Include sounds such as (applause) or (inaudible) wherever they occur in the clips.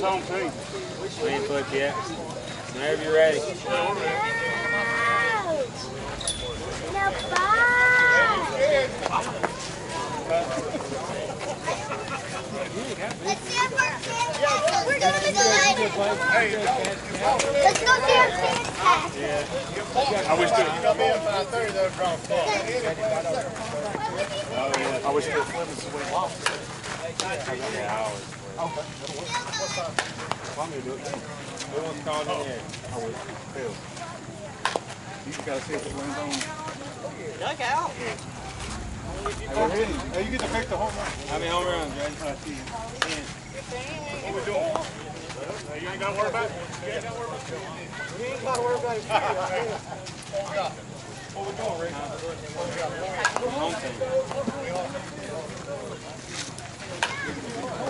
One's home too. We ain't put yet. Whenever you're ready. Now bye. Let's see our first fan We're going to the Let's go see our fan I wish to. I wish I here? I would. You get to the home run. How many home runs? I you. What we doing? Uh, You ain't got to worry about it. You ain't got to worry about it. What we doing? Home team.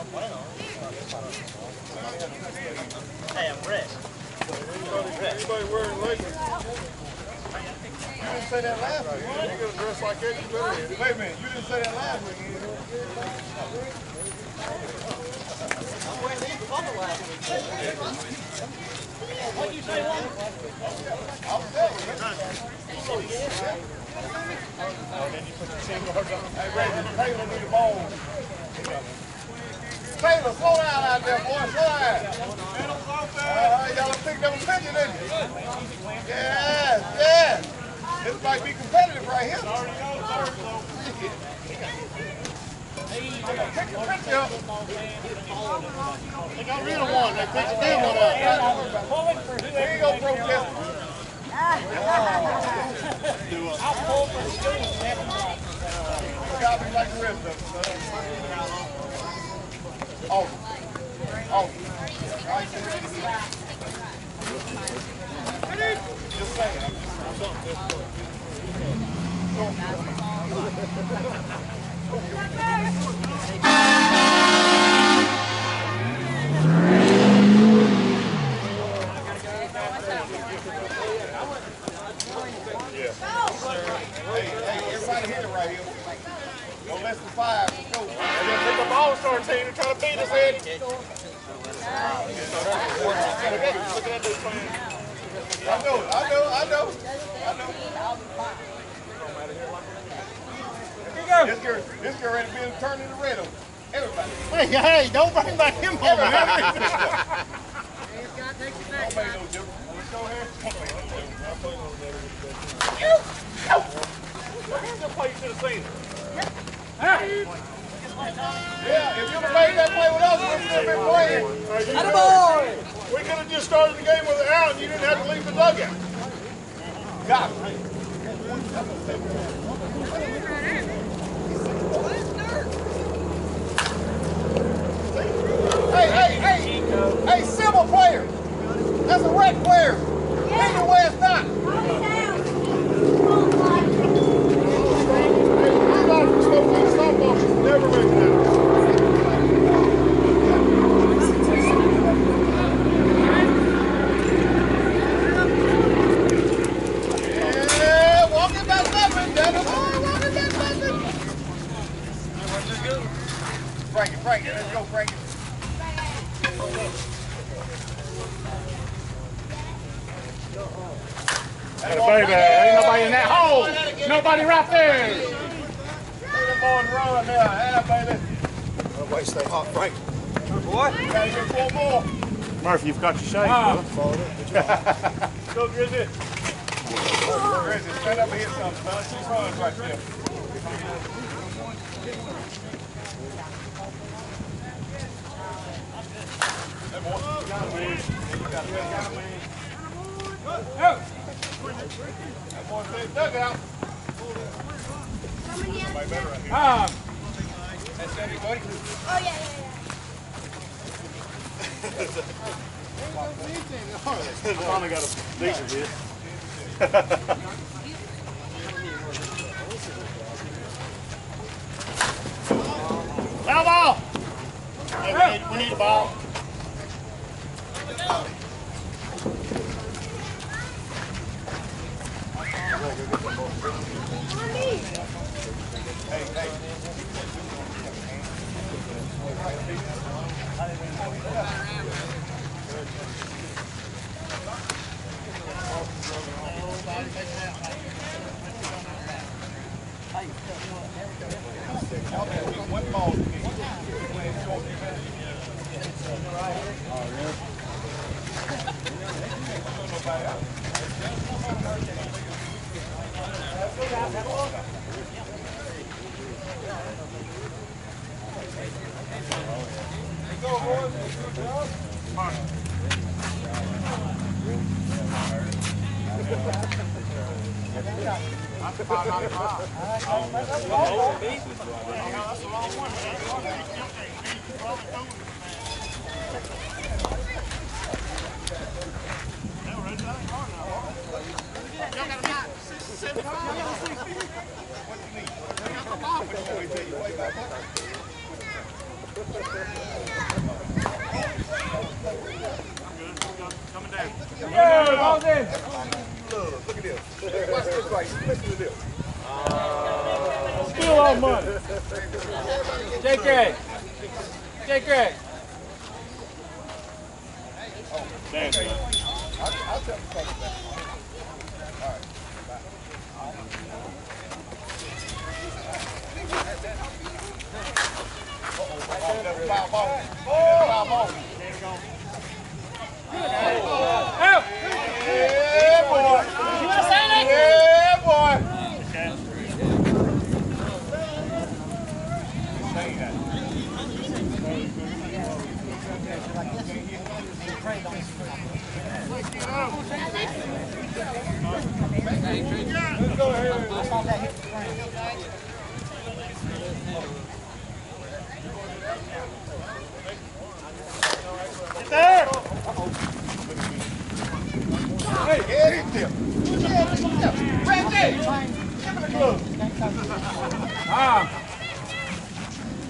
I team. Yeah, was a. Hey, the I'm Brett. Anybody wearing Lakers? You didn't say that last week. You gotta dress like that. Wait a minute, you didn't say that last week. I'm wearing these bubble last week. What you say, one? I'll tell you. Hey, Reggie, Taylor need the ball. Taylor, slow down out there, boy. Slow down. Uh, y'all pick them picture, didn't you? Yes, yes. This might be competitive right here. Take the picture up. They got rid of one, they picked the one up. There you go, protest. Got me like the rest of them. Oh. Oh. Just saying. Hey, girl, this girl ready to be turned into red. Everybody. Hey, hey, don't bring back him home, man. Don't make no difference. Let's go here. Don't make no difference. I'll play. That play you should have seen. Yeah, if you'd have made that play with us, we'd still been playing. Attaboy! We could have just started the game with it out and you didn't have to leave the dugout. Got it. Hey, hey, hey! Hey, civil player! That's a rec player! It where it's not! Never make it out. Yeah, walking back nothing, Devin boy, walking back nothing. Frankie, Frankie, let's go, Frankie. Baby, ain't nobody in that hole. Them boys and run there, yeah, baby. Everybody stay hot, Frank. Gotta get four more. Murphy, you've got your shade, Ah. brother. Go, Grizzly. Grizzly, stand up and hit something, son. Six runs right there. That boy. Got him, man. Got him, got him, man. That boy said dugout. Ah. Oh, yeah, yeah, yeah. Finally got a decent hit. Foul ball! Hey, we, need, we need a ball. There!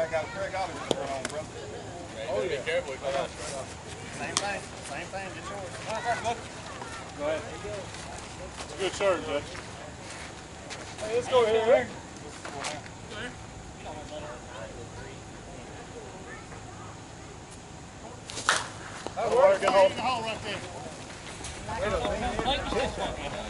That guy got a Craig Oliver shirt on, brother. Oh, yeah. Be careful. Same thing. Same thing. Just yours. Go ahead. Good shirt, Judge. Hey, let's go here. That worked. Good hold. hole right there.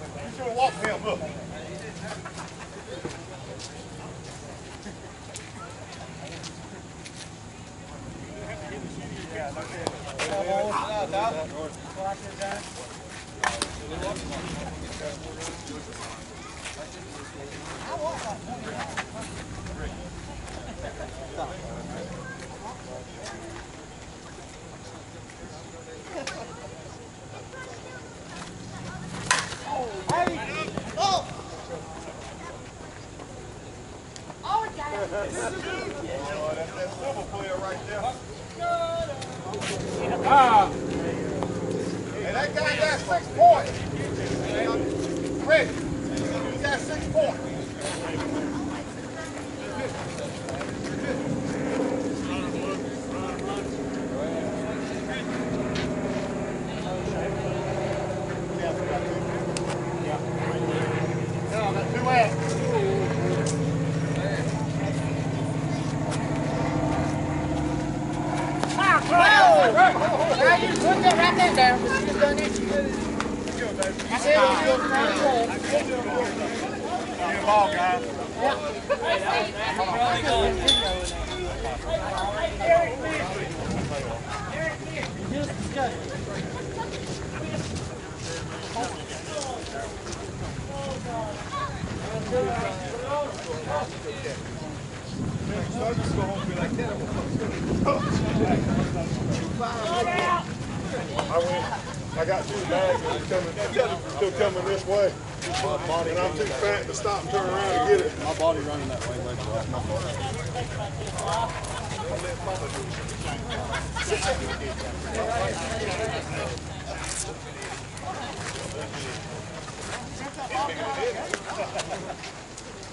sure to walk him, up. Thank you. Ah. And that guy got six points. Ready? He got six points. No, I got two outs. Now you put that right there down. You just done it. I said it was good round one. Get the ball, guys. I went, I got two bags and it's coming, still coming this way. And I'm too fat to stop and turn around and get it. My body running that way, like, that's my fault.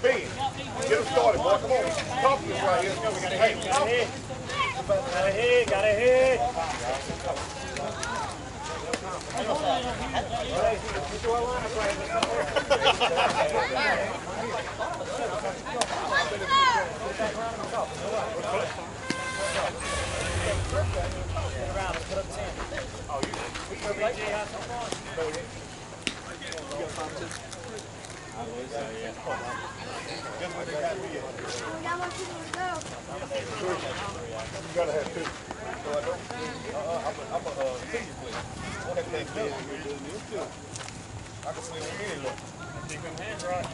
Ben, get him started, boy. Come on. Toughness right here. Hey, toughness. Got a hit, got a hit. Got more people to go. You gotta have two. I can swing with any look. Keep them hands right.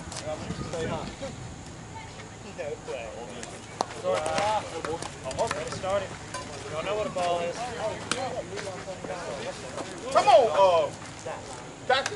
Start it. Y'all know what a ball is. Come on, uh, Doctor.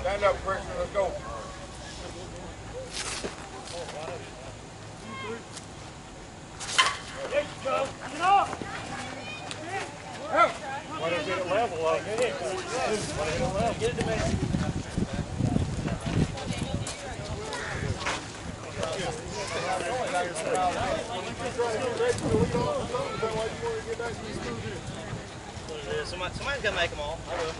Stand up, Christian. Let's go. Want to get it level up. Get it. Want to hit it level. Get it to me. Somebody, somebody's to make them all. I will.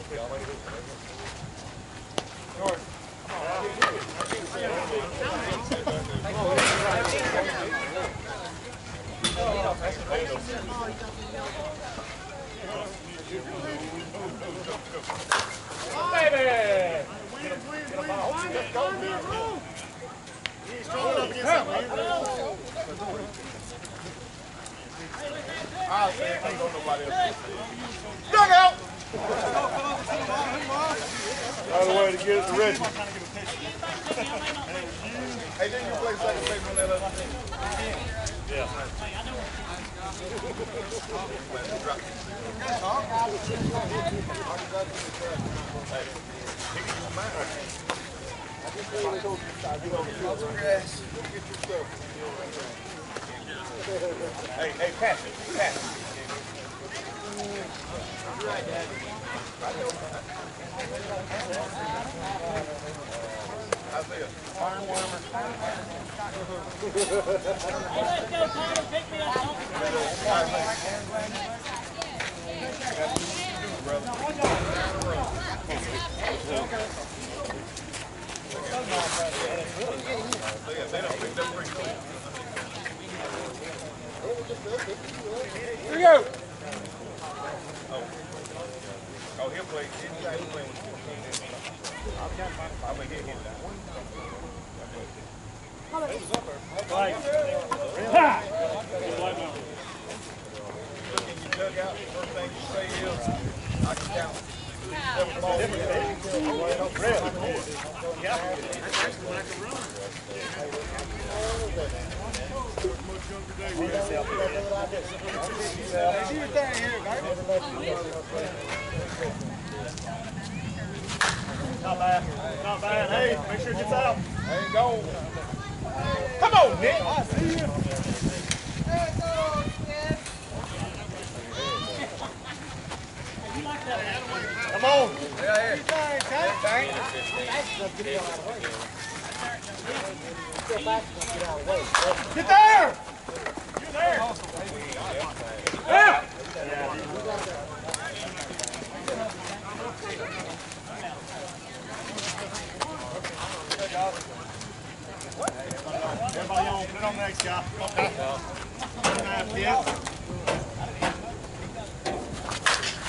Baby. Say it. Ain't nobody else. Dug out. Other way to get it to Reggie. Hey, didn't you play second base on that other team? Hey, hey, pass it, pass it. Isaiah, they don't think they're pretty clear. Here we go. Oh, oh he'll play. He'll play when I'll be here. Right. Ha! Look in your dugout. First thing you say is, I can count. Yeah. That's when I can run. Not bad. Not bad. Hey, make sure it gets out. There you go. Come on, Nick. I see you. Come on. Yeah, yeah. Get there. Get there. Out! Everybody on. Put it on the next guy. Okay. Good enough, kid.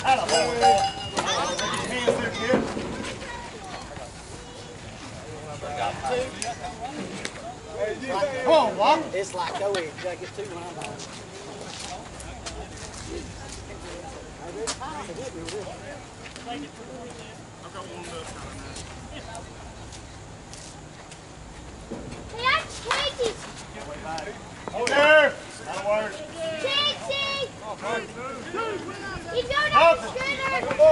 Attaboy. Hands there, kid. Come on, Wop. It's like, go ahead, you gotta get two when I'm on. Hey, that's Casey. Over there. That'll work. Casey. He's going Up. on the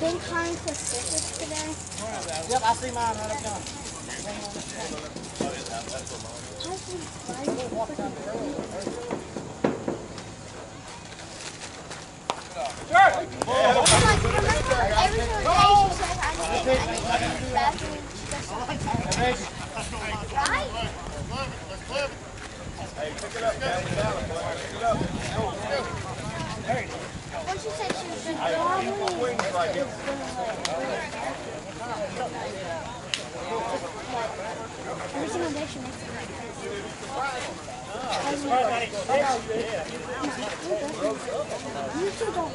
you ever been crying for stickers today? Yep, I see mine right up yonder. I've been crying Sure! Like, remember every single day she said I need, to use the bathroom. Right? When she said she was going to Every single day she makes it. You two don't.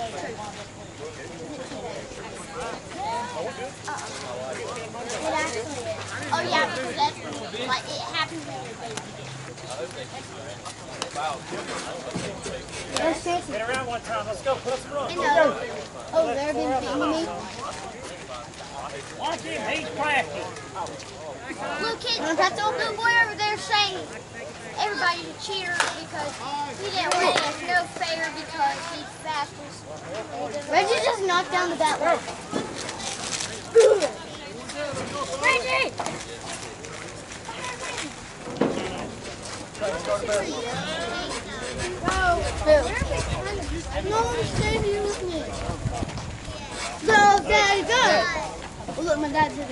her there. It actually is. Oh yeah, because that's like it happens when you're baby. Let's see. Get around one time. Let's go. Put us in I know. Oh, they're being beating me. Watch him. He's crafty. Look, kid, that's the little boy over there saying everybody's a cheater because he didn't win. It's no fair because he's fastest. Reggie just knocked down the bat Reggie! No, no, stay here with me. Go, Daddy, go. Oh, look, my dad did.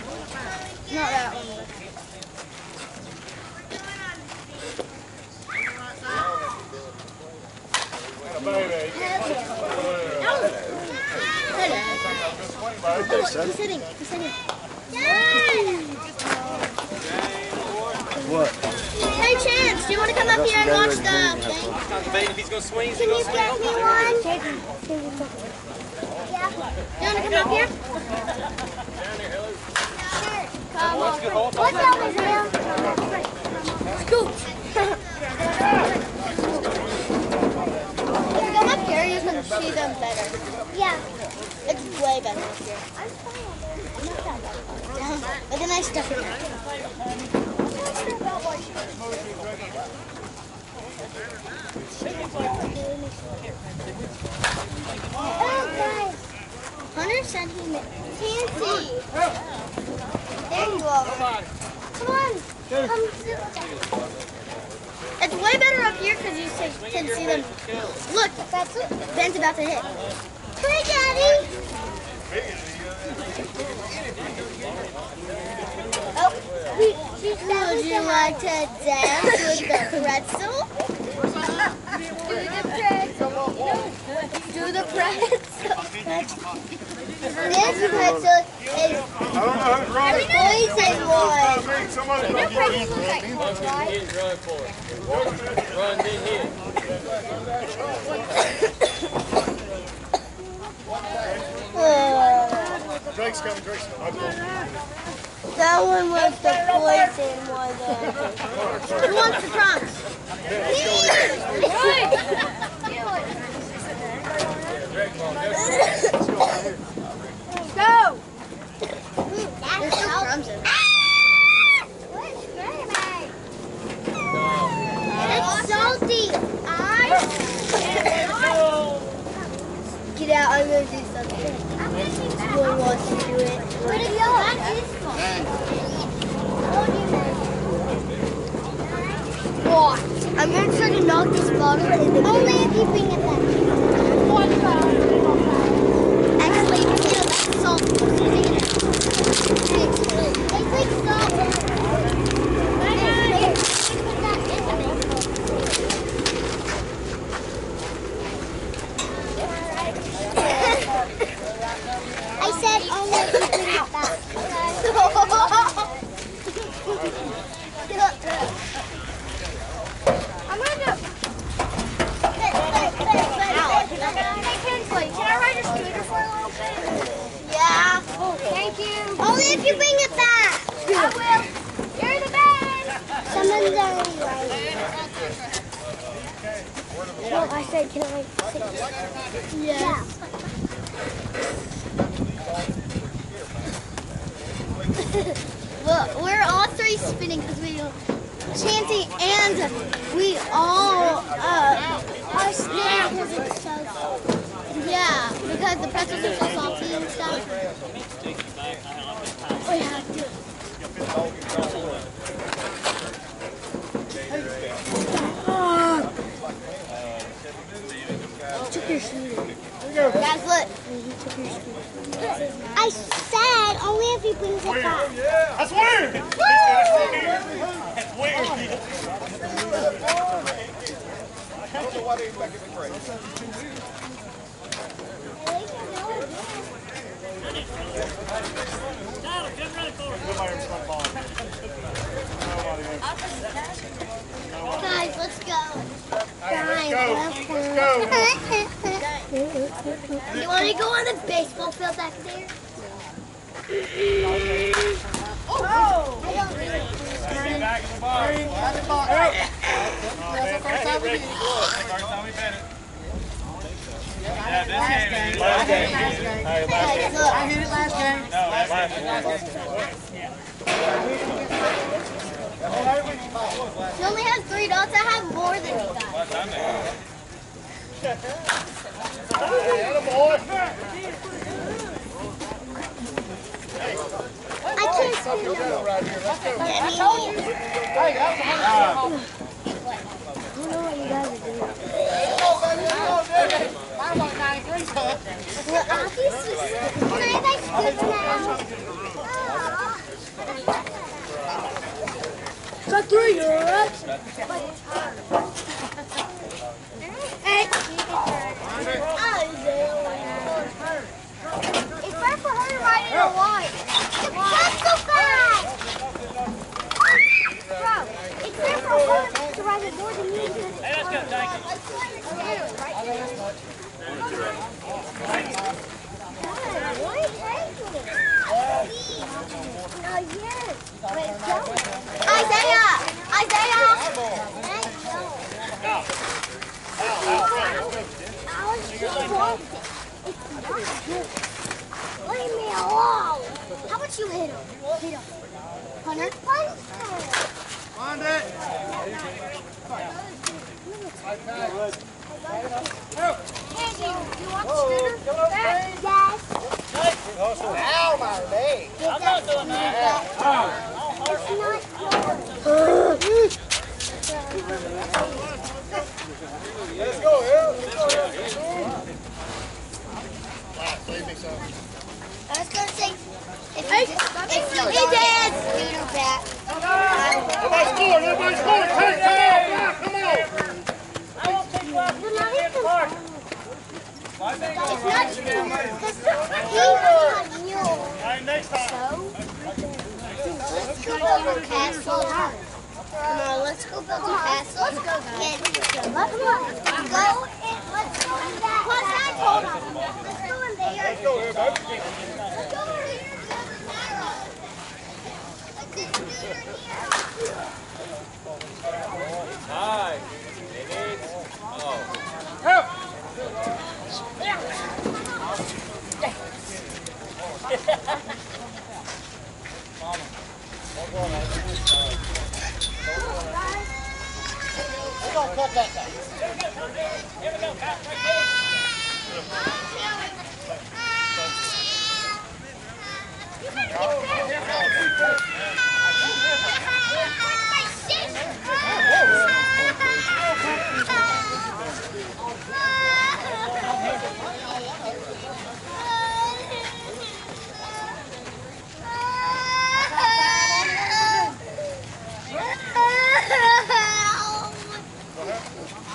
Baby. Hello. He's sitting. He's sitting. Yay! What? Hey, Chance, do you want to come up here and watch the thing? If he's going to swing, Can going you get me one? Yeah. You want to come up here? Sure. Come on. What's up, Israel? Scoot. (laughs) If you come up here, you can see them better. Yeah. It's way better up here. I'm fine. Not that bad. But then I stuck it out. Hunter said he meant Fancy. There you are. Come on. Come sit down. It's way better up here because you can see them. Look, that's it. Ben's about to hit. Hey, Daddy. Oh, he Would you like to dance with the (laughs) pretzel? Do the pretzel. Do the pretzel. This pretzel is I don't know who's running. poison one. Somebody No might pretzel looks like corn, right? Uh, Drake's coming, Drake's coming. That one was the poison one. Who wants the trunks? Go! (laughs) (laughs) There's still crumbs in it. It's salty. I. Get out, I'm gonna do something. Boy wants to do it. What is that is What? I'm gonna try to knock this bottle in the Only if you bring it back. Actually, you know, that's salt. It's like salt.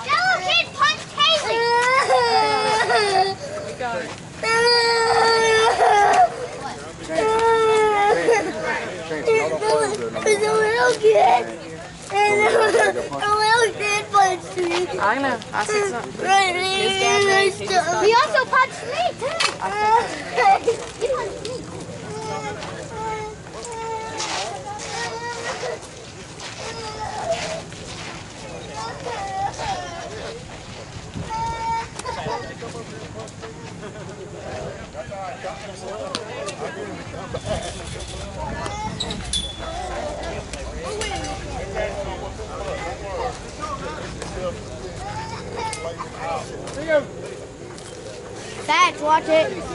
Yellow kid punched Haley. We a little kid. A little kid punched me. I know. I see something. Right. His he, he also punched me, too. That's watch it.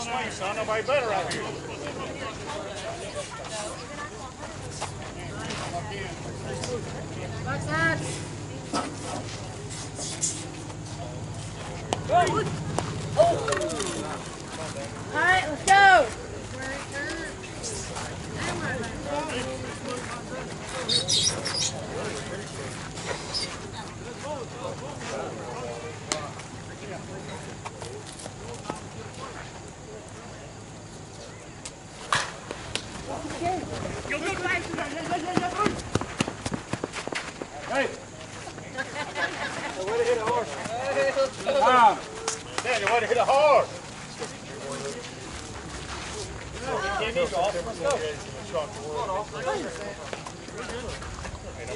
son. Nobody better out here. Backside. All right, let's go. Daniel, way to hit it hard.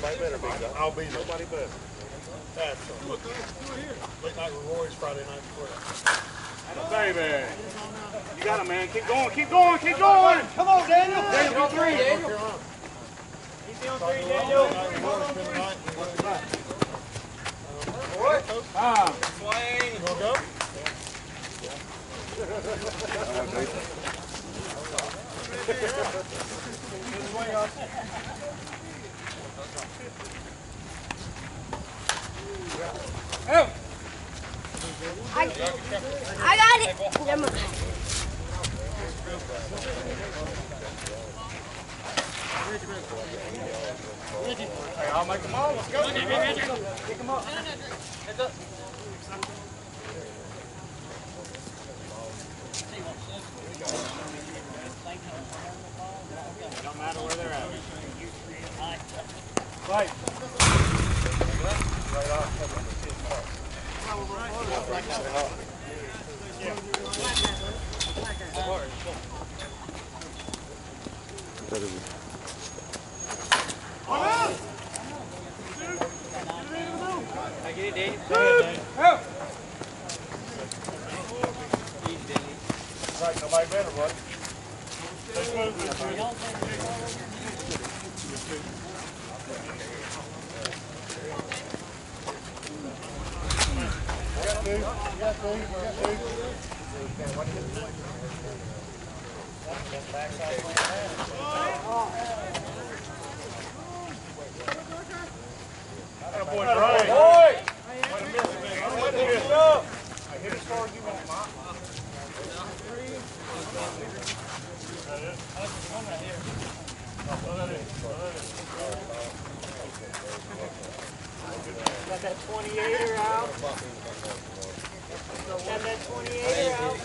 Ain't nobody better, big guy. I'll be nobody better. That's all. Look like Roy's Friday night before. Baby. You got him, man. Keep going, keep going, keep going. Come on, Daniel. Daniel, go three. Daniel. He's on three, Daniel. Swing. You want to go? I, I got it. Make them all. Let's go. Pick them up. Don't matter where they're at. Right. Right, nobody better, buddy. Stay smooth, Mr. That boy, Brian. Way to miss it, man. Way to miss it. Hey, hit as far as you want, Mike. That it? Oh, that is. Oh, that is. Got that 28er out. Got that 28er out.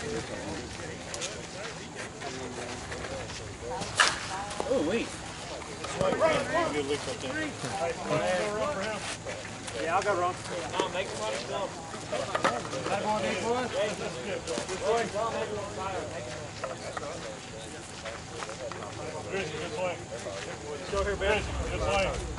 Good lick up there. Hey, somebody go run for him. Yeah, I'll go run. Good, good swing. Let's go here, Ben. Good swing.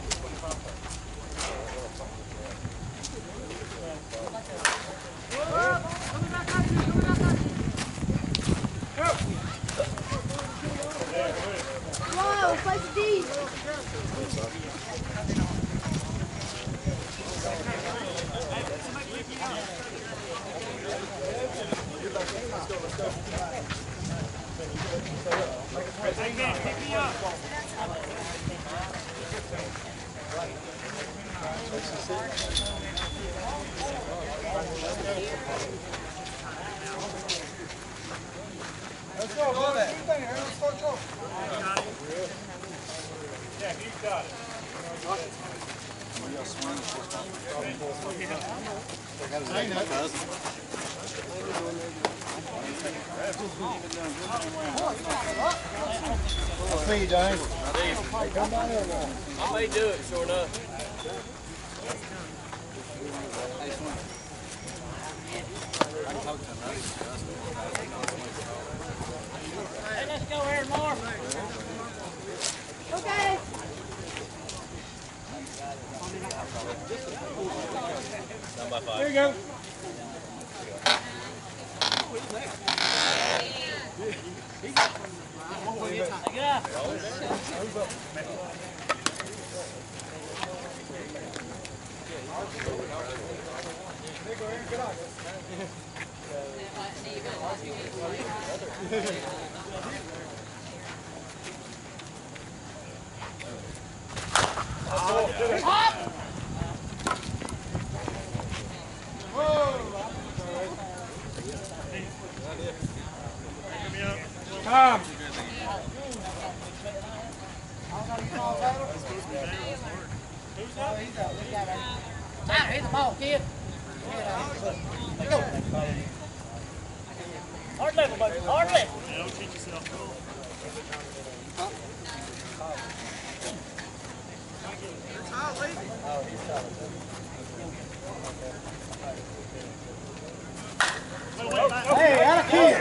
Hey, out of kid.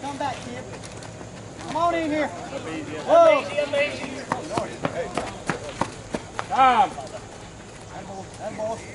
Come back, kid. Come on in here. Whoa. Tom. That ball. Hey,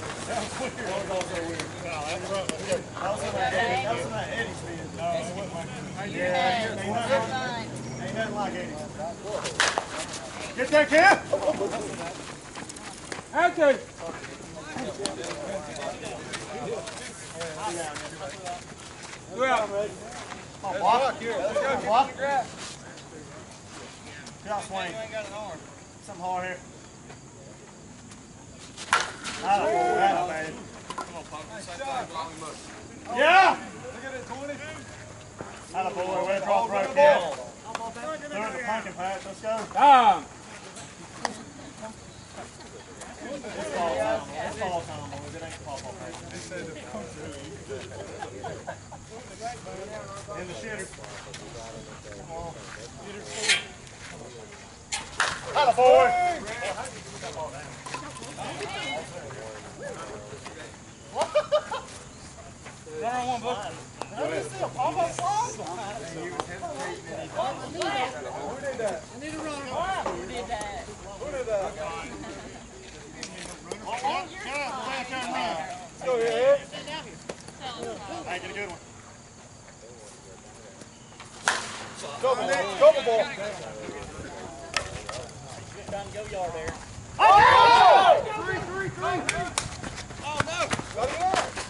sit down. Come on. Get that camp. Anthony. Go out. Walk. Let's go. Walk. Get out, Swain. Something hard here. Ah, ah. Yeah. It, 20. Atta boy, way across the road, kid. In the pumpkin patch. Let's go. Tom. It's fall time. It's fall time. It ain't fall patch. In the shitter. Atta boy. Run on one, book. Go ahead. Hey, get a good one. Double, double ball. Go yard there. Maybe next time.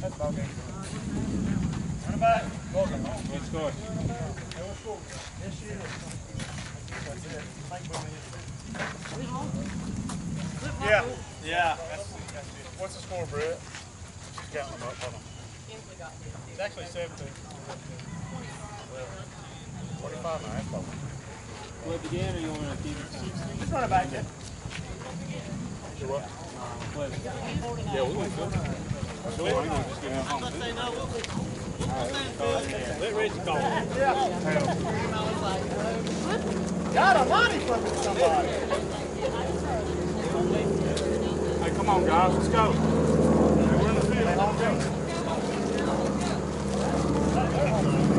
was weird. That, that's true. I did that. Let's go. Yeah, yeah. That's, that's it. What's the score, Brett? She's counting them up. Hold on. It's actually 17. 25 now. That's probably. Flip again, or you want to keep it? Just run it back then. You're what? Yeah, we went flip. Got a money from somebody. Hey, come on, guys. Let's go. We're in the field. Let's go.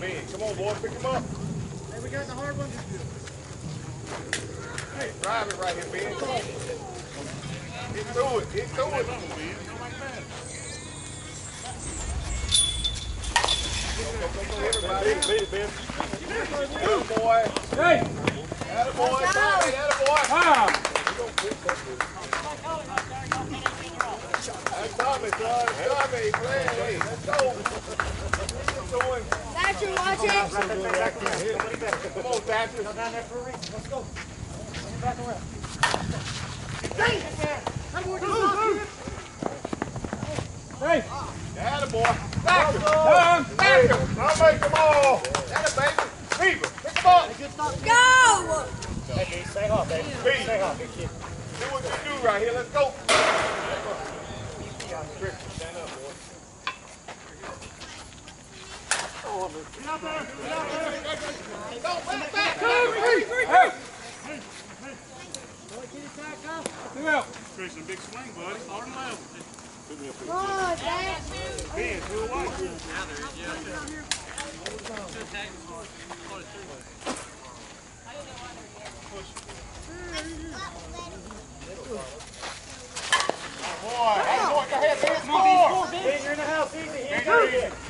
Man, come on, boy, pick him up. Hey, we got the hard one. Hey, drive it right here, Ben. Come on. Get through it. Get through it. Everybody. Beat it, Ben. Good boy. Hey. Attaboy. Tommy, attaboy. Ah. That's Tommy, son. Tommy, play. Hey, let's go. Thatcher, watch it. Come on, Thatcher. Down there for a reason, let's go. Back around. Hey. Attaboy. Thatcher. Down. Thatcher. I'll make them all. That baby. Fever. Pick them up. Go. Hey, stay hot, baby. Stay hot. Do what you do right here. Let's go. Stand up, boy. Oh. Boy, hey, boy, go ahead, Ben. Score. Ben, you're in the house, easy. Easy.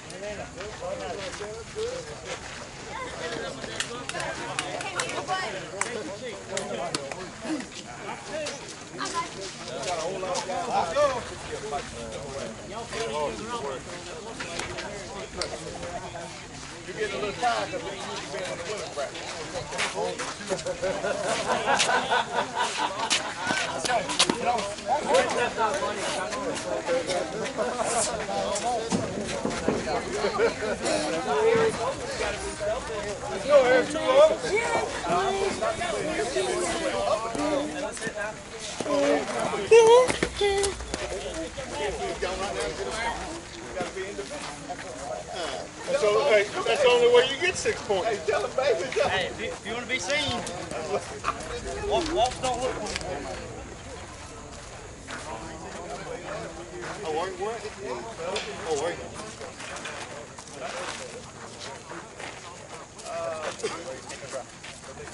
You're getting a little tired because we ain't used to being on the women's bracket. So, hey, that's the only way you get six points. Hey, tell them, baby, tell them. Hey, if you, if you want to be seen, walk, walk, don't look. Oh, wait, what? Oh, wait.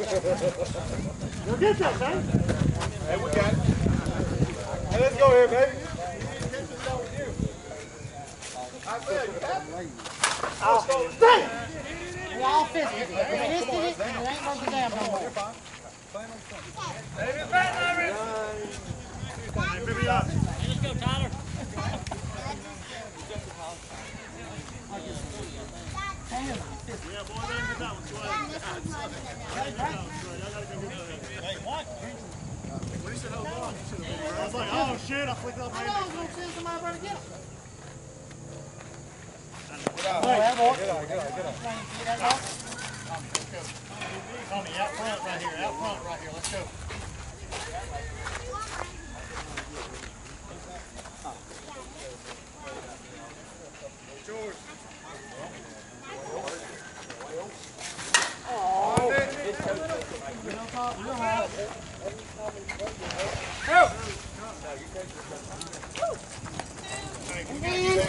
Hey, we got it. Hey, let's go here, baby. I said, you. We all fisted it. We fisted it, and it ain't broke the dam no more. Let's go, Tyler. I was like, oh shit, I flicked up I know I was gonna send somebody over to get 'em. Tommy, out front right here, out front right here, let's go.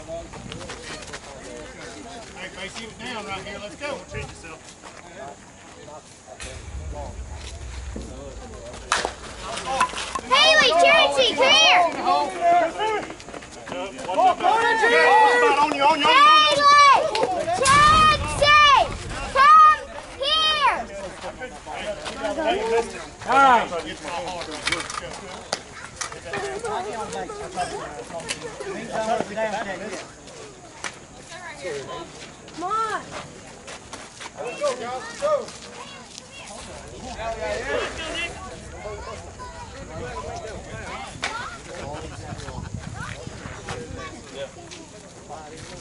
Hey, face you down right here, let's go. Treat yourself. Haley, Jersey, come here. On you, on you, come here. Come on. Go, go, Hell yeah!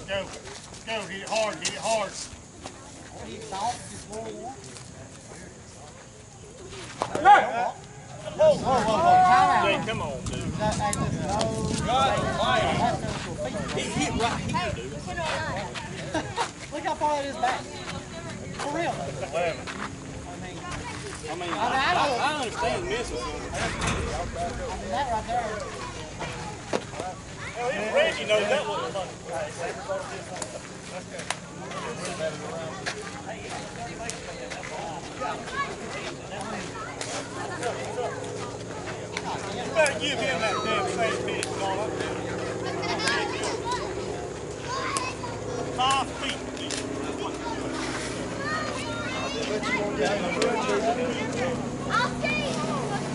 Go, go, hit it hard, hit it hard. Hey, come on, dude. God almighty. He hit right here, dude. Look how far that is back. For real. I mean, I, mean, I, I understand missing something. I mean, that right there. Hell, even Reggie knows that wasn't funny. Better give him that damn same pitch, dog. Five feet. I'll see.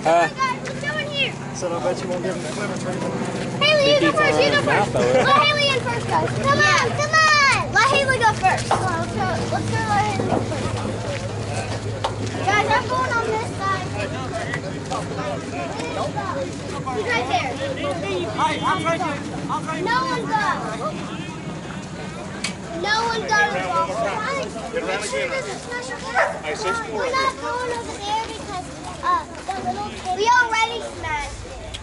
Guys, what's doing here? So I bet you won't give him the clever treatment. Haley, you go first. You go first. Let Haley in first, guys. Come on, come on. Let Haley go first. Come on, let's go. Let's go. Let Haley go first. Guys, I'm going on this side. He's right there. Hey, I'll trade you. I'll trade you. No one goes. No one goes. Get Make sure there's a special guest. Hey, six more. We're not going over there because uh, the little kid. We already smashed it.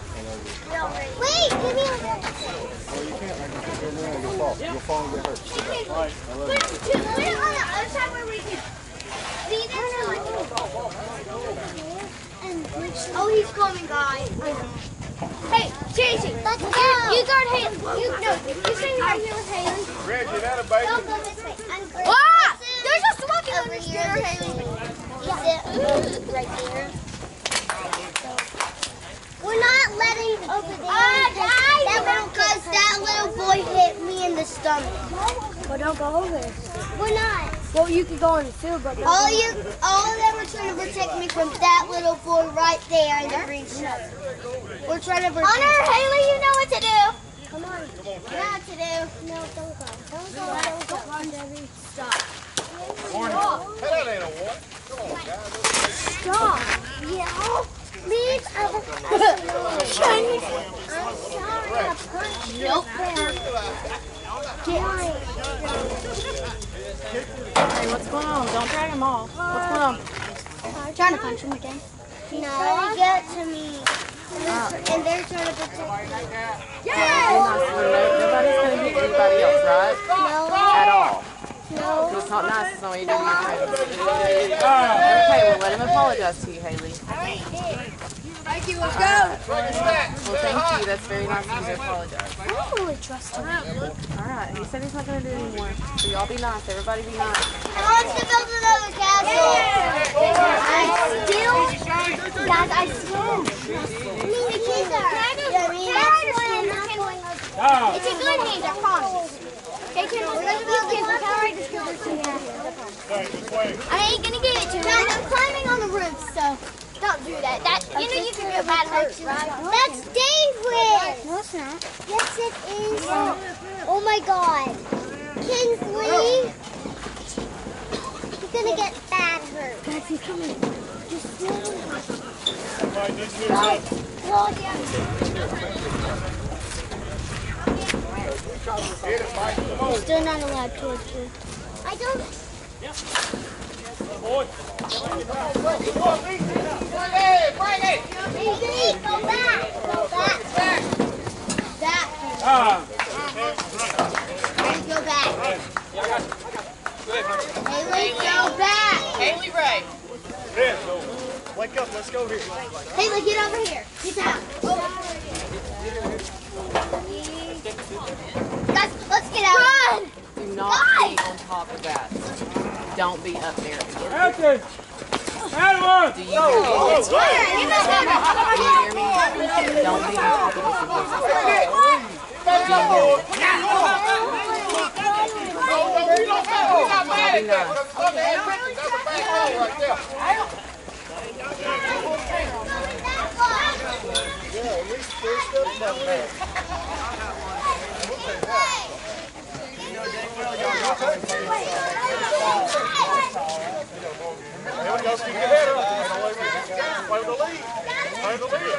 We already. Wait, give me a Well, you can't make it turn around. You'll fall. You'll fall and get hurt. Put it, put it on the other side where we can see this. Oh, he's coming, guys. Hey, JC, let's go. You guard Haley. You no, you stay right here with Haley. Reggie, that a baby? Don't go this way. I'm great. Ah! There's a smoking on the scooter, Haley. Is it right there? We're not letting over there. that little, cause that little boy hit me in the stomach. Well, don't go over there. We're not. Well, you could go in the field, but All you, all of them are trying to protect me from that little boy right there in the green shirt. We're trying to protect. Honor, Haley, you know what to do. Come on. You know what to do. No, don't go. Don't go. Don't go. Come on, Debbie. Stop. Hey, that ain't a what? Come on, guys. Stop. Yeah. Please, I was (laughs) Chinese. I'm sorry. I punched you. Hey, what's going on? Don't drag him off. What's going on? I'm trying to punch him again. He's trying to get to me. And they're, and they're trying to protect me. Yes! Nobody's going to hit anybody else, right? No. At all. No. It's not nice. It's not what you do to your friends. Okay, well, let him apologize to you, Haley. Thank you. Let's go. Well, thank you. That's very nice of you to apologize. I don't really trust him. All right. He said he's not going to do it anymore. So y'all be nice. Everybody be nice. I want to build another castle. I still, guys, I still. I mean, the kids are. I mean, that's why I'm not going over. It's a good hand, I promise. Okay, Kim, let's go build kids. Look how right this builder's. I ain't gonna give it to you. Guys, I'm climbing on the roof, so don't do that. That you know you can get bad hurt, right? That's dangerous. No, it's not. Yes, it is. Oh my God, Kinsley, you're gonna get bad hurt. Guys, he's coming. Just. You're still not allowed to. to- I don't. Hey, bring it! Hey, go back. Go back. Back. Ah, Haley, go back. Haley, go back. Haley Ray. yeah. Wake up. Let's go here. Haley, get over here. Get down. Guys, let's get out. Run. Do not be on top of that. Don't be up there again. Action. Do you hear me? It's fine. You. Do you hear me? Don't be on top of this again. Do you hear me? Be nice. Here we go. Keep your head up. Play the lead. Play the lead.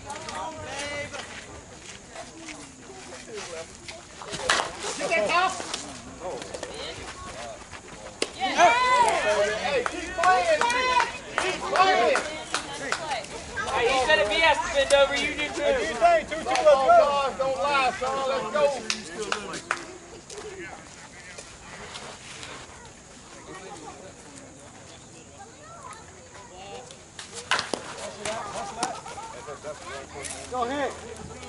them one more time. Have fun, tell us. I'm not sure who was wrong, but y'all got to get him to stop putting his hands on my Hey, guys, one time. I don't know One whose kid time. that is, Everybody but he hit it needs right to here. quit putting Let's his go. hands on my daughter.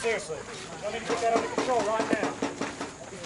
Seriously. Y'all need to get that under control right now.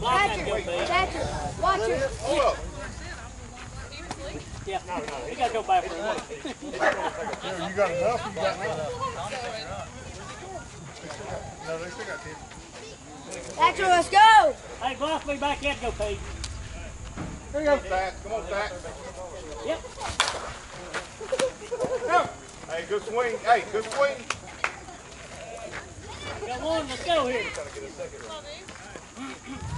Patrick, Patrick, watch it. Hold up. Yeah, no, no, he gotta go back for one. You got enough? You got enough? No, they still got ten. Patrick, let's go. Hey, block me back in, go Pete. Here you go, Zach. Come on, Zach. Yep. Hey, good swing. Hey, good swing. Got one, let's go here. (clears throat)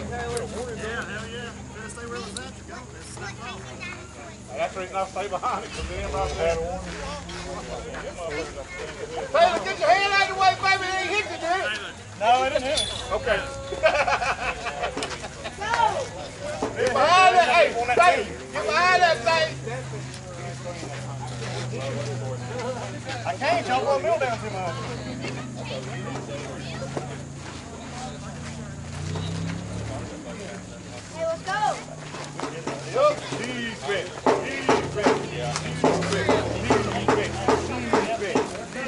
Let's go. Come on. That's the reason I stay behind it, because then I had a. Taylor, get your hand out of the way, baby. It ain't hit you, did? No, it didn't hit me. Okay. (laughs) Get behind that. Hey, Taylor, get behind that thing. I can't, y'all blow mill down too much. Hey, let's go. Yup. Defense. Defense.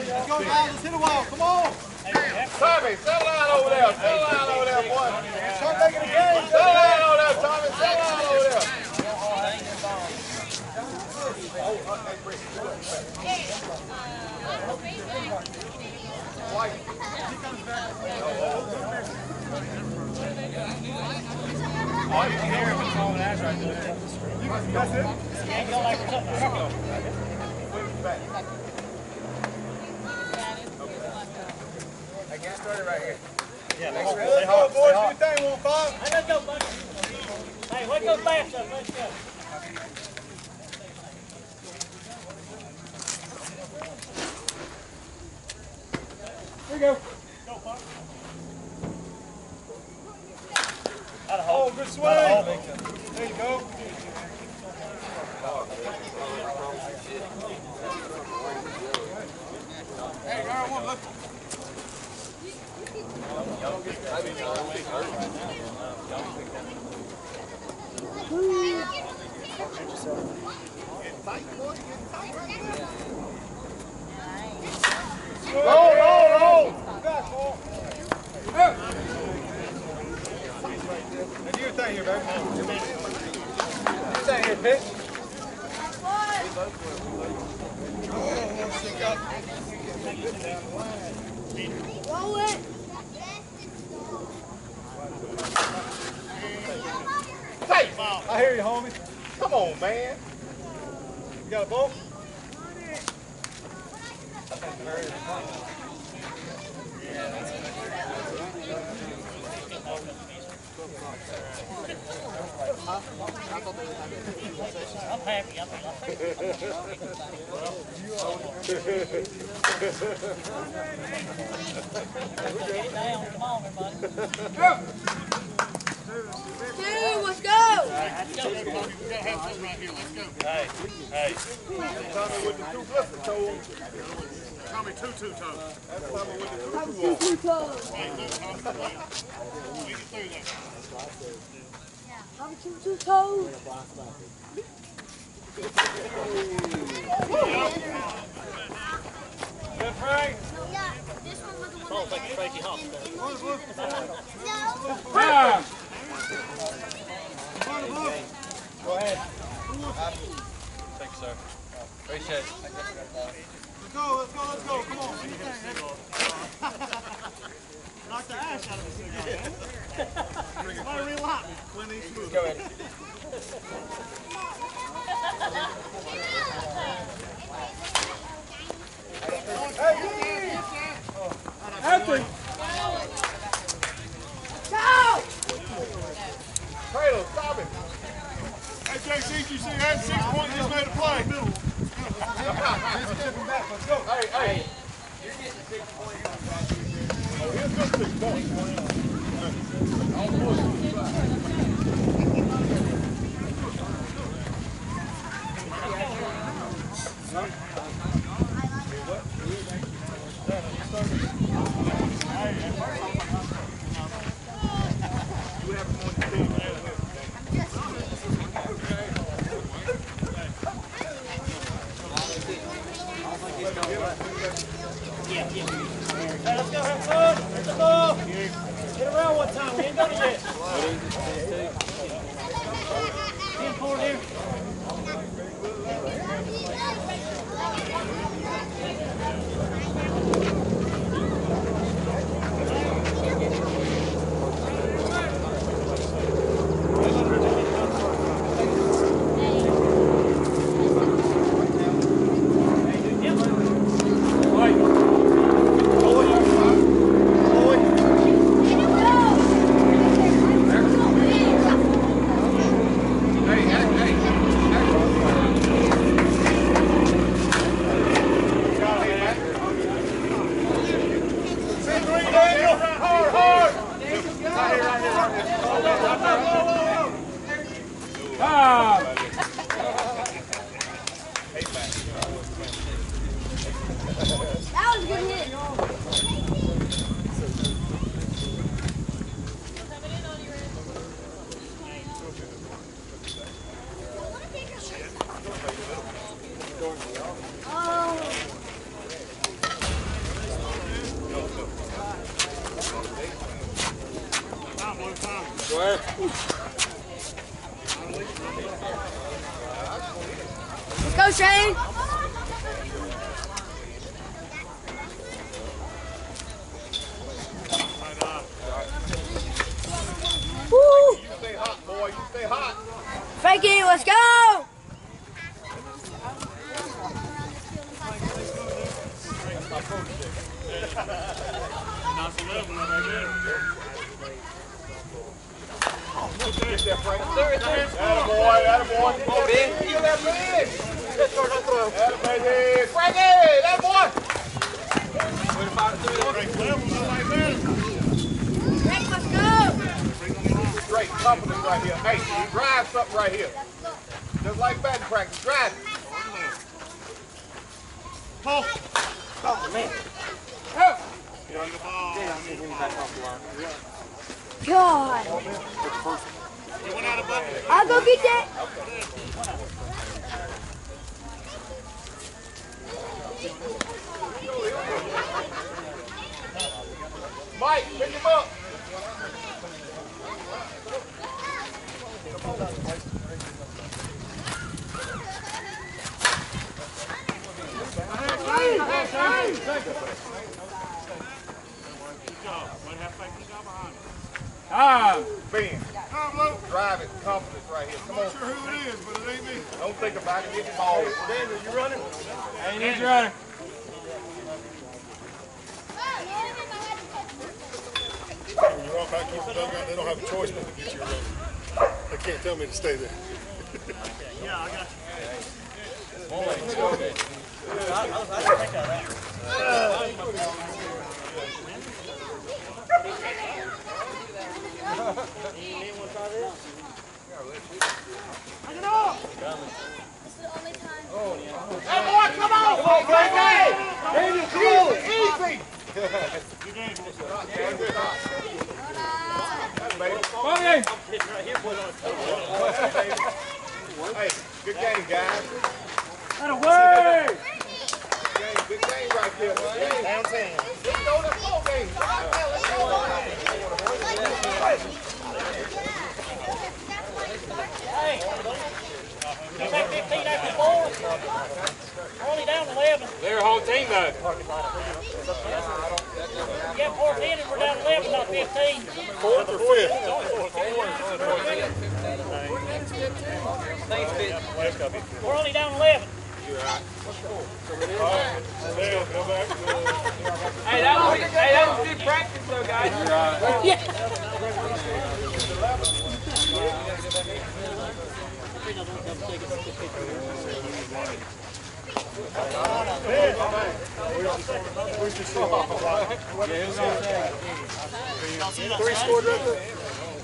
Let's go, guys. Let's hit a wall. Come on. Tommy, settle down over there. Settle down over there, boy. Start making a game. Settle down over there, Tommy. Settle down over there. (laughs) All you can hear if it's on ass right there. That's it? You ain't go like something. I don't know. Yeah, Let's go, boys. Do your thing, one five. Let's go, buddy. Hey, let's go fast. Let's go. Here you go. Go it, swing. There you go. Hey, girl, one, look. Roll, roll, roll. Do your thing here, baby. Your thing here, pick. Roll it. Hey, I hear you, homie. come on, man. You got a ball? I'm happy. I'm happy. Get down. Come on, everybody. Two, let's go. Hey, hey. Tommy with the two blister toes. Tommy, two two. That's Tommy with the two two Two toes. I'm two two toes. Good, Frank. This one was the Frankie. No. Go ahead. Thank you, sir. Appreciate it. Let's go, let's go, let's go. Come on. Do your thing. Knock the ash out of this thing. Somebody relock me. Clint Eastwood. Go ahead. Anthony. Taylor, stop it. Hey, JC, you see that? Six point just made a play. Hey, hey. Oh, here's good Get there, Frank. Attaboy, attaboy. Come big. Feel that big. Attababy. Frankie, that boy. Frank, let's go! Great confidence right right here. Hey, drive something right here. Just like batting practice. Drive. Pull. Oh, man. God. I'll go get that. Mike, pick him up. Ah. Ben, Come, Luke. drive it. Confidence right here. Come on. Not sure who it is, but it ain't me. Don't think about it. Get the ball. Daniel, you running? You need your. When you walk back into the dugout, they don't have a choice but to get you a run. They can't tell me to stay there. Yeah, I got you. Boy, Hey, good game, guys. Out of way. Game, good game right there. Game. Downtown. Let's go ball game. Right there, let's go. You take 15 after four. We're only down 11. Their whole team though. You get four minutes, we're down 11, not 15. Fourth or fifth? We're only down 11. Dale, go back to the... Hey, that was, hey, that was good practice though, guys. Where's your score? Three scored right there?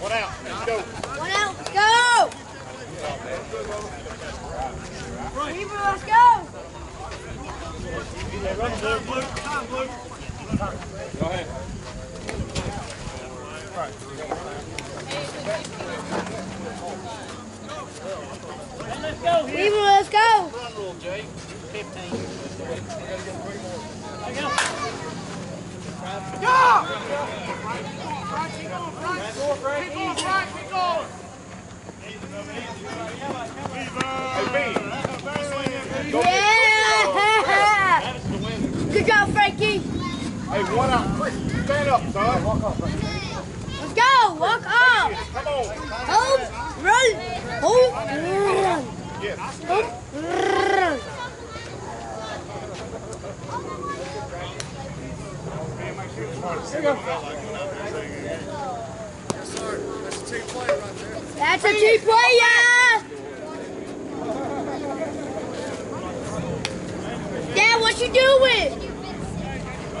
One out. Let's go. One out, let's go. Weaver, let's go. Go ahead. Let's go. Weaver, let's go. Hey, Ben. Yeah. Good job, Frankie. Hey, one out. Stand up, son. Let's go. Walk off. Come on. Hold. Run. Hold. Run. Yes. Hold. Run. That's a team player. Dad, what you doing?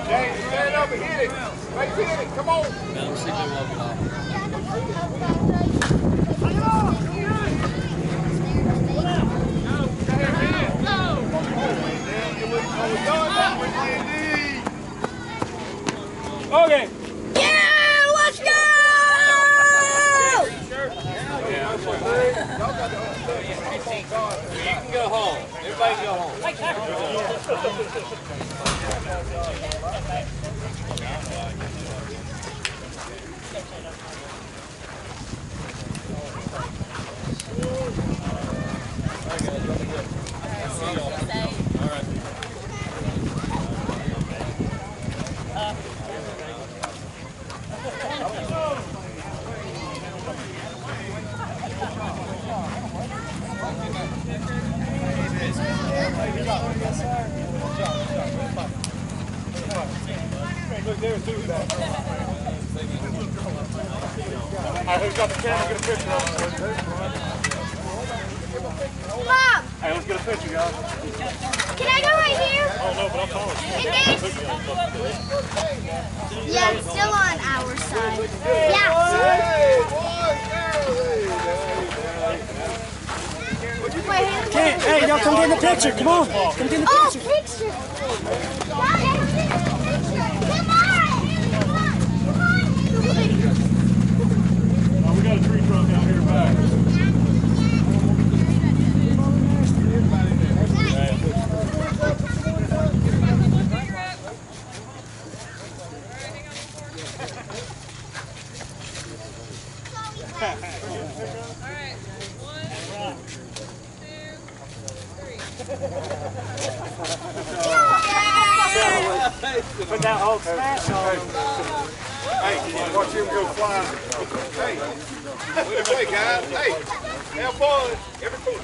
James, stand up and hit it. Make hit it. Come on. Okay. Yeah, let's go! You can go home. Everybody go home. All right, who's got the camera? Get a picture of. Mom, Hey, let's get a picture, guys. can I go right here? Oh, no, but I'm calling. Engage. Yeah, it's still on our side. Yeah. Hey, boys, Wait, hand- Can't, hey, y'all come get in the picture. Come on. Come get in the picture. Oh, picture. picture. Come on. Come on. Come on. Oh, Put that whole smash on. Hey, watch him go flying. Hey, Hey guys. Hey, have fun. Every corner.